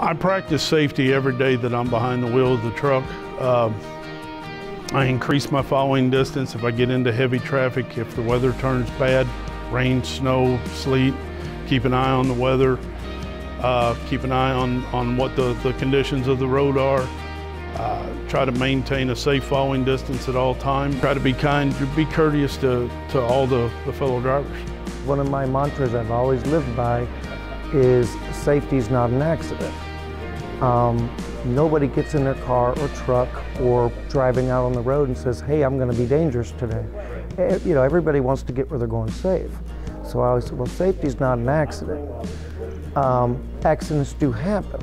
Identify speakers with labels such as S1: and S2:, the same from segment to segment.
S1: I practice safety every day that I'm behind the wheel of the truck. Uh, I increase my following distance if I get into heavy traffic, if the weather turns bad, rain, snow, sleet, keep an eye on the weather, uh, keep an eye on, on what the, the conditions of the road are. Uh, try to maintain a safe following distance at all times. Try to be kind, be courteous to, to all the, the fellow drivers.
S2: One of my mantras I've always lived by is safety is not an accident. Um, nobody gets in their car or truck or driving out on the road and says, hey, I'm going to be dangerous today. Eh, you know, everybody wants to get where they're going safe. So I always say, well, safety is not an accident. Um, accidents do happen.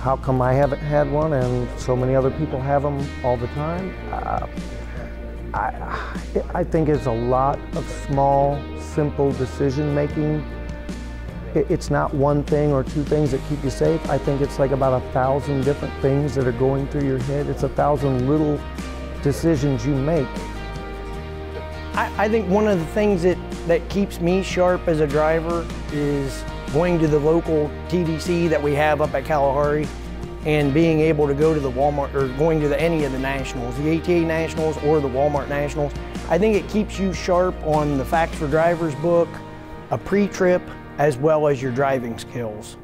S2: How come I haven't had one and so many other people have them all the time? Uh, I, I think it's a lot of small, simple decision making it's not one thing or two things that keep you safe. I think it's like about a thousand different things that are going through your head. It's a thousand little decisions you make.
S3: I, I think one of the things that, that keeps me sharp as a driver is going to the local TDC that we have up at Kalahari and being able to go to the Walmart or going to the, any of the nationals, the ATA nationals or the Walmart nationals. I think it keeps you sharp on the Facts for Drivers book, a pre-trip, as well as your driving skills.